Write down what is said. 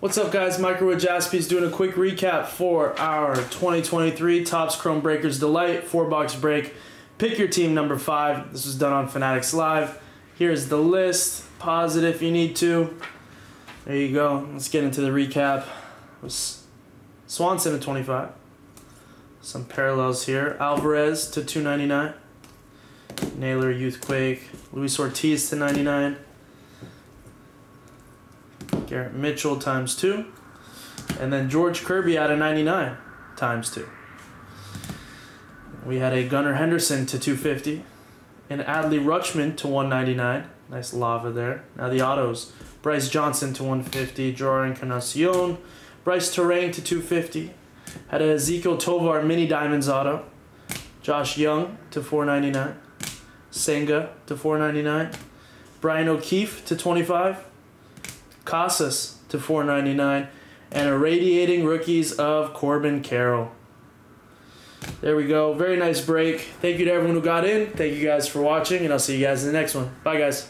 What's up, guys? Microwood Jaspys doing a quick recap for our 2023 Topps Chrome Breakers Delight four box break. Pick your team number five. This was done on Fanatics Live. Here's the list. Pause it if you need to. There you go. Let's get into the recap. It was Swanson at 25. Some parallels here. Alvarez to 299. Naylor Youthquake. Luis Ortiz to 99. Garrett Mitchell times two. And then George Kirby out of 99 times two. We had a Gunnar Henderson to 250. And Adley Rutschman to 199. Nice lava there. Now the autos. Bryce Johnson to 150. Jerar Encarnacion. Brice Turang to 250. Had a Ezequiel Tovar mini diamonds auto. Josh Jung to 499. Senga to 499. Brian O'Keefe to 25. Casas to 499 and irradiating rookies of Corbin Carroll. There we go. Very nice break. Thank you to everyone who got in. Thank you guys for watching, and I'll see you guys in the next one. Bye, guys.